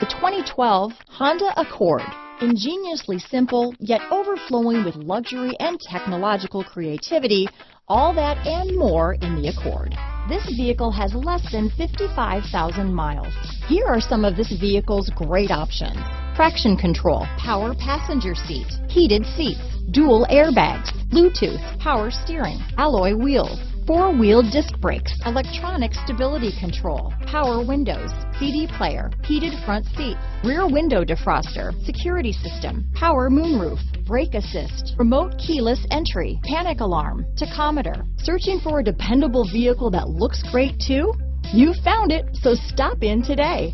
The 2012 Honda Accord. Ingeniously simple, yet overflowing with luxury and technological creativity, all that and more in the Accord. This vehicle has less than 55,000 miles. Here are some of this vehicle's great options. Traction control, power passenger seat, heated seats, dual airbags, Bluetooth, power steering, alloy wheels, four-wheel disc brakes, electronic stability control, power windows, CD player, heated front seats, rear window defroster, security system, power moonroof, brake assist, remote keyless entry, panic alarm, tachometer. Searching for a dependable vehicle that looks great too? You found it, so stop in today.